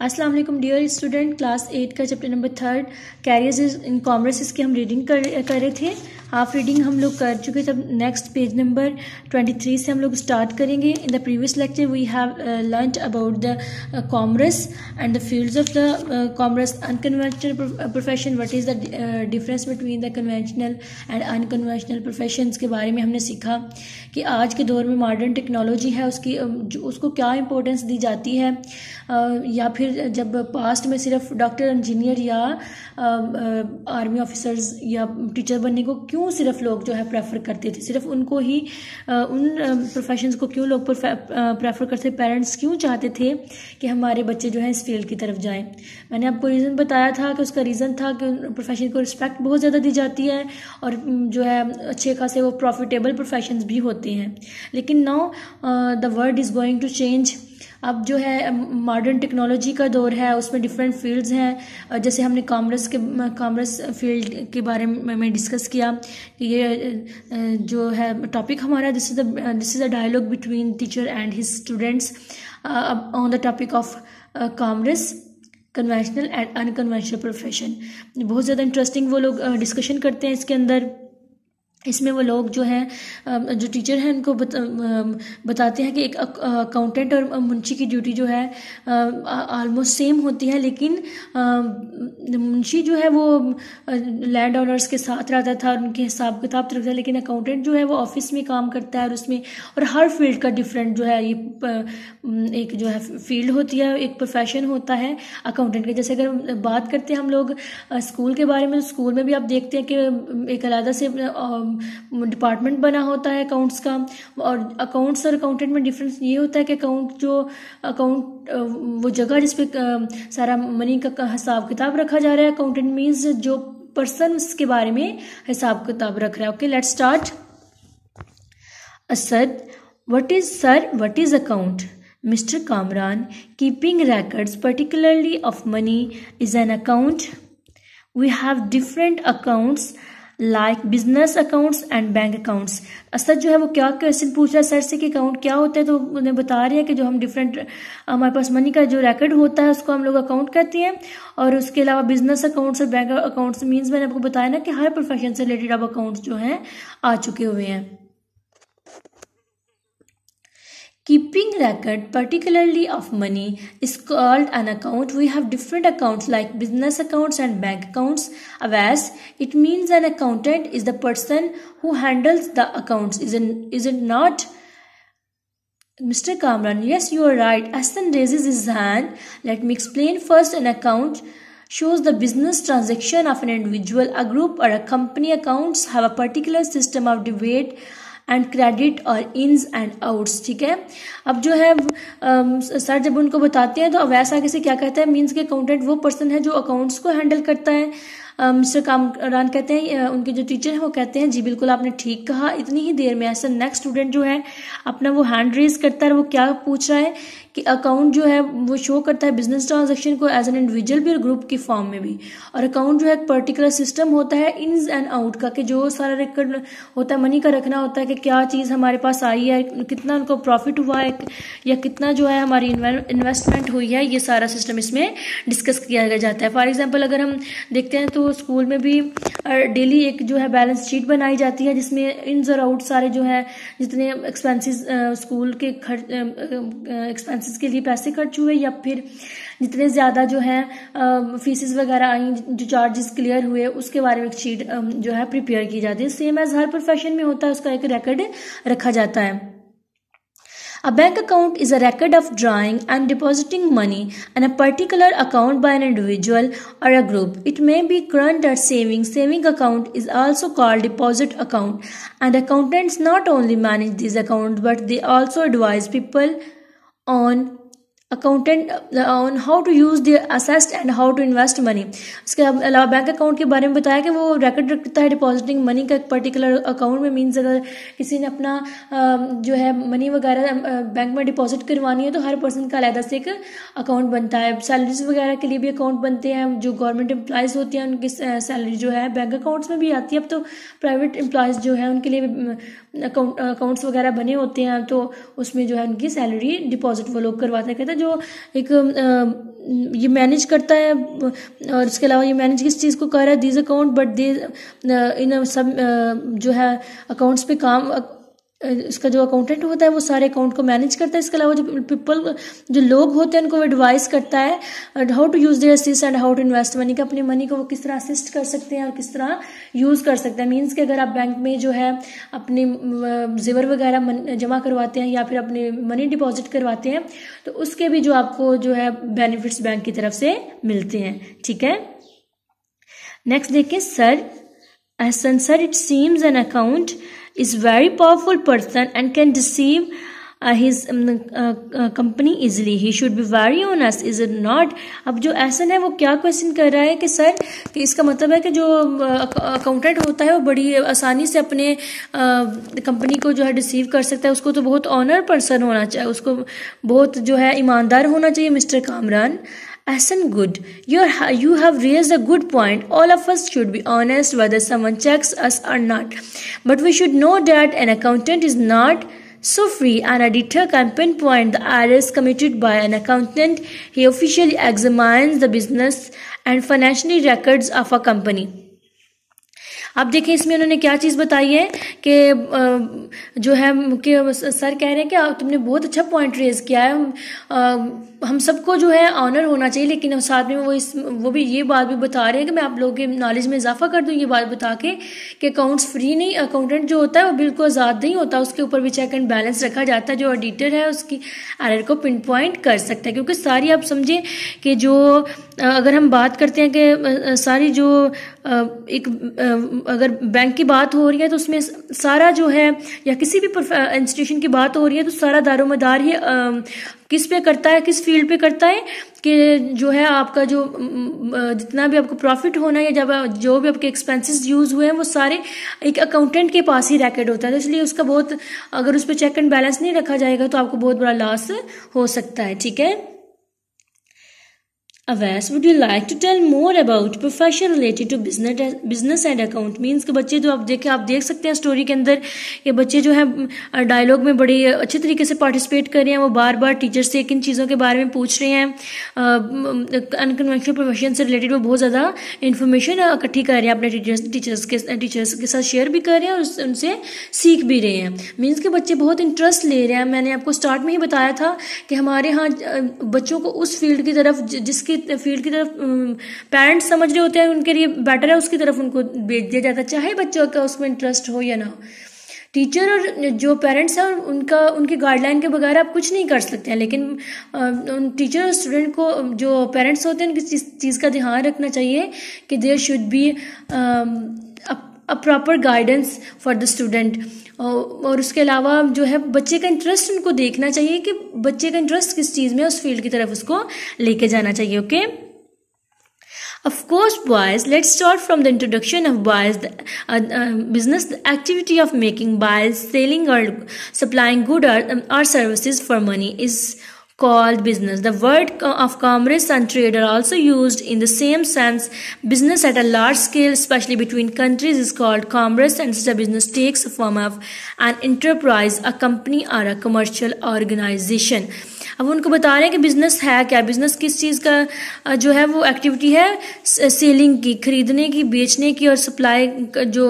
अस्सलाम वालेकुम dear student class eight का chapter number third careers in commerce इसकी हम रीडिंग कर कर रहे थे। हाफ़ रीडिंग हम लोग कर चुके तब next page number twenty three से हम लोग स्टार्ट करेंगे। In the previous lecture we have learn about the commerce and the fields of the commerce unconventional profession what is the difference between the conventional and unconventional profession के बारे में हमने सीखा कि आज के दौर में मॉडर्न टेक्नोलॉजी है, उसकी उसको क्या इंपॉर्टेंस दी जाती है। या फिर जब पास्ट में सिर्फ़ डॉक्टर इंजीनियर या आर्मी ऑफिसर्स या टीचर बनने को क्यों सिर्फ़ लोग जो है प्रेफर करते थे? सिर्फ़ उनको ही उन प्रोफेशंस को क्यों लोग प्रेफर करते पेरेंट्स क्यों चाहते थे कि हमारे बच्चे जो है इस फ़ील्ड की तरफ़ जाएँ? मैंने आपको रीज़न बताया था कि उसका रीज़न था कि प्रोफेशन को रिस्पेक्ट बहुत ज़्यादा दी जाती है और जो है अच्छे खासे वो प्रॉफिटेबल प्रोफेशन भी होते हैं। लेकिन now the world is going to change अब जो है मॉडर्न टेक्नोलॉजी का दौर है, उसमें डिफरेंट फील्ड्स हैं। जैसे हमने कॉमर्स के कॉमर्स फ़ील्ड के बारे में डिस्कस किया कि ये जो है टॉपिक हमारा this is this is a dialogue between teacher and his students on the topic of commerce conventional and unconventional profession बहुत ज़्यादा इंटरेस्टिंग वो लोग डिस्कशन करते हैं इसके अंदर। इसमें वो लोग जो हैं जो टीचर हैं उनको बता, बताते हैं कि एक अकाउंटेंट और मुंशी की ड्यूटी जो है आलमोस्ट सेम होती है लेकिन मुंशी जो है वो लैंड ऑनर्स के साथ रहता था और उनके हिसाब किताब रखता था लेकिन अकाउंटेंट जो है वो ऑफ़िस में काम करता है और उसमें और हर फ़ील्ड का डिफरेंट जो है ये एक जो है फ़ील्ड होती है एक प्रोफेशन होता है अकाउंटेंट का। जैसे अगर बात करते हैं हम लोग स्कूल के बारे में स्कूल में भी आप देखते हैं कि एक अलहदा से डिपार्टमेंट बना होता है अकाउंट्स का। और अकाउंट्स और अकाउंटेंट में डिफरेंस ये होता है कि अकाउंट जो अकाउंट वो जगह जिस पे सारा मनी का हिसाब किताब रखा जा रहा है अकाउंटेंट मीन्स जो पर्सन उसके बारे में हिसाब किताब रख रहा है। Okay let start Asad what is sir what is account mister Kamran keeping records, particularly of money, is an account. We have different accounts. Like business accounts and bank accounts Asad जो है वो क्या question पूछ रहा है? Sir से कि account क्या होता है? तो उन्हें बता रहे हैं कि जो हम डिफरेंट हमारे पास मनी का जो रिकॉर्ड होता है, उसको हम लोग अकाउंट कहते हैं। और उसके अलावा बिज़नेस अकाउंट्स और बैंक अकाउंट्स मीन्स मैंने आपको बताया ना कि हर प्रोफेशन से रिलेटेड अब अकाउंट्स जो हैं, आ चुके हुए हैं। Keeping record particularly of money is called an account. We have different accounts like business accounts and bank accounts. Avas, it means an accountant is the person who handles the accounts. Is it, is it not? Mr. Kamran, yes, you are right. Aslan raises his hand. Let me explain first an account shows the business transaction of an individual, a group or a company accounts have a particular system of debate and credit और इन्स and outs ठीक है? अब जो है sir जब उनको बताते हैं तो अवैस आगे से क्या कहता है? मीन्स के अकाउंटेंट वो पर्सन है जो अकाउंट्स को हैंडल करता है। मिस्टर कामरान कहते हैं उनके जो टीचर हैं, वो कहते हैं, जी, बिल्कुल आपने ठीक कहा, इतनी ही देर में ऐसा नेक्स्ट स्टूडेंट जो है, अपना वो हैंड रेज करता है वो क्या पूछ रहा है? कि अकाउंट जो है, वो शो करता है बिज़नेस ट्रांजेक्शन को एज एन इंडिविजुअल भी और ग्रुप की फॉर्म में भी। और अकाउंट जो है, एक पर्टिकुलर सिस्टम होता है इन एंड आउट का, कि जो सारा रिकॉर्ड होता है मनी का रखना होता है कि क्या चीज़ हमारे पास आई है, कितना उनको प्रॉफिट हुआ है, या कितना जो है हमारी इन्वेस्टमेंट हुई है, ये सारा सिस्टम इसमें डिस्कस किया जाता है। फॉर एग्ज़ाम्पल अगर हम देखते हैं तो स्कूल में भी डेली एक जो है बैलेंस शीट बनाई जाती है, जिसमें इन और आउट सारे जो है, जितने एक्सपेंसिस स्कूल के खर्च एक्सपेंस एक्सपेंसेस के लिए पैसे खर्च हुए या फिर जितने ज़्यादा जो है फीसिस वगैरह आई, जो चार्जेस क्लियर हुए, उसके बारे में शीट जो है प्रिपेयर की जाती है। सेम एज हर प्रोफेशन में होता है, उसका एक रिकॉर्ड रखा जाता है। A bank account is a record of drawing and depositing money and a particular account by an individual और a group it may be current और saving saving account is also called deposit account and accountants not only manage this account but they also advise people on accountant on how to use the assets and how to invest money उसके अलावा bank account के बारे में बताया कि वो record रखता है डिपॉजिटिंग मनी का एक पर्टिकुलर अकाउंट में। मीन्स अगर किसी ने अपना जो है मनी वगैरह बैंक में डिपॉजिट करवानी है तो हर पर्सन का अलहदा से एक अकाउंट बनता है। सैलरीज वगैरह के लिए भी अकाउंट बनते हैं। जो गवर्नमेंट एम्प्लॉयज़ होती हैं, उनकी सैलरी जो है बैंक अकाउंट्स में भी आती है। अब तो प्राइवेट एम्प्लॉयज़ जो है, उनके लिए अकाउंट अकाउंट्स वगैरह बने होते हैं तो उसमें जो है उनकी सैलरी डिपॉजिट वो लोग करवाते हैं। कहते हैं जो एक ये मैनेज करता है, और उसके अलावा ये मैनेज किस चीज़ को कर रहा है? दीज अकाउंट बट दे इन सब जो है, अकाउंट्स पे काम इसका जो अकाउंटेंट होता है, वो सारे अकाउंट को मैनेज करता है। इसके अलावा जो पीपल जो लोग होते हैं, उनको एडवाइस करता है how to use their assets and how to invest money का। अपनी मनी को वो किस तरह असिस्ट कर सकते हैं और किस तरह यूज़ कर सकते हैं। मीन्स कि अगर आप बैंक में जो है, अपनी जेवर वगैरह जमा करवाते हैं या फिर अपनी मनी डिपॉजिट करवाते हैं तो उसके भी जो आपको जो है बेनिफिट्स बैंक की तरफ़ से मिलते हैं। ठीक है? नेक्स्ट देखिए sir Ehsan sir it seems an account is very powerful person and can deceive uh, his um, uh, uh, company easily. He should be very honest is it not? अब जो एसन है वो क्या क्वेश्चन कर रहा है कि सर कि इसका मतलब है कि जो अकाउंटेंट uh, होता है वो बड़ी आसानी से अपने कंपनी uh, को जो है डिसीव कर सकता है। उसको तो बहुत ऑनर पर्सन होना चाहिए। उसको बहुत जो है ईमानदार होना चाहिए mister Kamran. Asan good. You are, you have raised a good point. All of us should be honest whether someone checks us or not. But we should know that an accountant is not so free. An auditor can pinpoint the errors committed by an accountant. He officially examines the business and financial records of a company. अब देखें, इसमें उन्होंने क्या चीज़ बताई है कि जो है, कि सर कह रहे हैं कि तुमने बहुत अच्छा पॉइंट रेज किया है। हम सबको जो है ऑनर होना चाहिए, लेकिन साथ में वो इस, वो भी ये बात भी बता रहे हैं कि मैं आप लोगों के नॉलेज में इजाफा कर दूँ, ये बात बता के कि अकाउंट्स फ्री नहीं अकाउंटेंट जो होता है, वो बिल्कुल आज़ाद नहीं होता। उसके ऊपर भी चेक एंड बैलेंस रखा जाता है, जो ऑडिटर है, उसकी एरर को पिन पॉइंट कर सकता है। क्योंकि सारी आप समझें कि जो अगर हम बात करते हैं कि सारी जो एक अगर बैंक की बात हो रही है तो उसमें सारा जो है या किसी भी इंस्टीट्यूशन की बात हो रही है तो सारा दारोमदार ही किस पे करता है, किस फ़ील्ड पे करता है कि जो है आपका जो जितना भी आपको प्रॉफिट होना है जब, जो भी आपके एक्सपेंसेस यूज़ हुए हैं वो सारे एक अकाउंटेंट के पास ही रैकेट होता है। तो इसलिए उसका बहुत, अगर उस पर चेक एंड बैलेंस नहीं रखा जाएगा तो आपको बहुत बड़ा लॉस हो सकता है, ठीक है? Awais would you like to tell more about profession related to business business and account means के बच्चे जो आप देखें, आप देख सकते हैं स्टोरी के अंदर, ये बच्चे जो है डायलॉग में बड़े अच्छे तरीके से पार्टिसिपेट कर रहे हैं, वो बार बार टीचर से किन चीज़ों के बारे में पूछ रहे हैं अनकन्वेंशनल प्रोफेशन से रिलेटेड वो बहुत ज़्यादा इन्फॉर्मेशन इकट्ठी कर रहे हैं, अपने टीचर्स टीचर्स के टीचर्स के साथ शेयर भी कर रहे हैं और उनसे सीख भी रहे हैं। मीन्स के बच्चे बहुत इंटरेस्ट ले रहे हैं। मैंने आपको स्टार्ट में ही बताया था कि हमारे यहाँ बच्चों को उस फ़ील्ड की तरफ़ जिसकी फ़ील्ड की तरफ़ पेरेंट्स समझ रहे होते हैं उनके लिए बेटर है, उसकी तरफ़ उनको भेज दिया जाता है, चाहे बच्चों का उसमें इंटरेस्ट हो या ना हो। टीचर और जो पेरेंट्स हैं उनका, उनकी गाइडलाइन के बगैर आप कुछ नहीं कर सकते हैं, लेकिन टीचर और स्टूडेंट को, जो पेरेंट्स होते हैं, उनकी इस चीज़ का ध्यान रखना चाहिए कि there should be a proper guidance for the student और उसके अलावा जो है बच्चे का इंटरेस्ट उनको देखना चाहिए कि बच्चे का इंटरेस्ट किस चीज़ में उस फ़ील्ड की तरफ़ उसको लेके जाना चाहिए okay Of course, boys, let's start from the introduction of boys, the uh, uh, business, the activity of making, buys, selling or supplying goods or, um, or services for money is called business. The word of commerce and trade are also used in the same sense. Business at a large scale, especially between countries, is called commerce and such a business takes the form of an enterprise, a company or a commercial organization. अब उनको बता रहे हैं कि business है क्या? Business किस चीज़ का जो है वो एक्टिविटी है सेलिंग की, खरीदने की, बेचने की और सप्लाई जो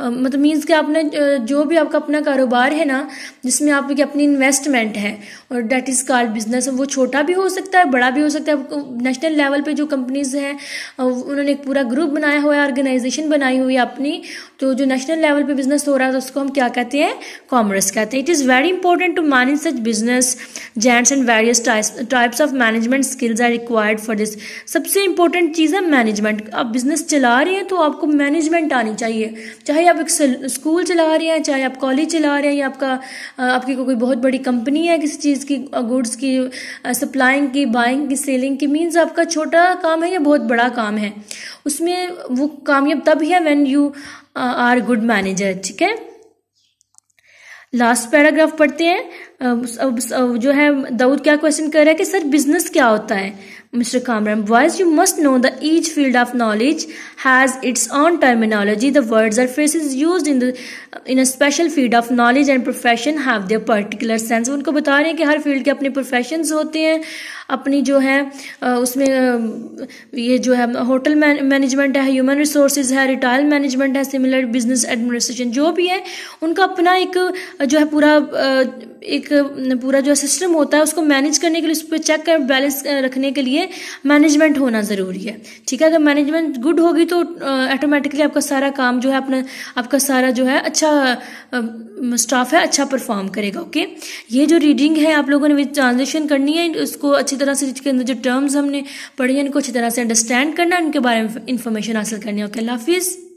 मतलब मीन्स कि आपने जो भी आपका अपना कारोबार है ना, जिसमें आपकी अपनी इन्वेस्टमेंट है, और डेट इज़ कॉल्ड बिज़नेस वो छोटा भी हो सकता है, बड़ा भी हो सकता है नेशनल लेवल पे जो कंपनीज़ हैं उन्होंने एक पूरा ग्रुप बनाया हुआ है ऑर्गेनाइजेशन बनाई हुई है अपनी तो जो नेशनल लेवल पे बिज़नेस हो रहा है तो उसको हम क्या कहते हैं? कॉमर्स कहते हैं। It is very important to manage such business gents various types of management skills are required for this सबसे इंपॉर्टेंट चीज़ है मैनेजमेंट आप बिज़नेस चला रहे हैं तो आपको मैनेजमेंट आनी चाहिए। चाहे आप एक स्कूल चला रहे हैं, चाहे आप कॉलेज चला रहे हैं, या आपका आपकी कोई बहुत बड़ी कंपनी है किसी चीज़ की गुड्स की सप्लाइंग की बाइंग की सेलिंग की मीन्स आपका छोटा काम है या बहुत बड़ा काम है। उसमें वो कामयाब तब है when you are good manager ठीक है? लास्ट पैराग्राफ पढ़ते हैं। जो है, दाऊद क्या क्वेश्चन कर रहा है कि, सर बिज़नेस क्या होता है? Mister कामराम voice you must know the each field of knowledge has its own terminology the words are phrases use in the in special field of knowledge and profession have their particular sense उनको बता रहे हैं कि हर field के अपने profession होते हैं, अपनी जो है उसमें ये जो है होटल मैनेजमेंट है ह्यूमन रिसोर्स है रिटायल मैनेजमेंट है सिमिलर बिज़नेस एडमिनिस्ट्रेशन जो भी है, उनका अपना एक, जो है पूरा एक पूरा जो सिस्टम होता है, उसको मैनेज करने के लिए, उस पर चेक कर बैलेंस रखने के लिए मैनेजमेंट होना ज़रूरी है। ठीक है, अगर मैनेजमेंट गुड होगी तो ऑटोमेटिकली आपका सारा काम जो है, अपना, आपका सारा जो है अच्छा स्टाफ है अच्छा परफॉर्म करेगा ओके ये जो रीडिंग है, आप लोगों ने विद ट्रांजेक्शन करनी है, उसको अच्छी तरह से इसके अंदर जो टर्म्स हमने पढ़ी है इनको अच्छी तरह से अंडरस्टैंड करना है, उनके बारे में इन्फॉर्मेशन हासिल करनी है ओके अल्लाह हाफिज़।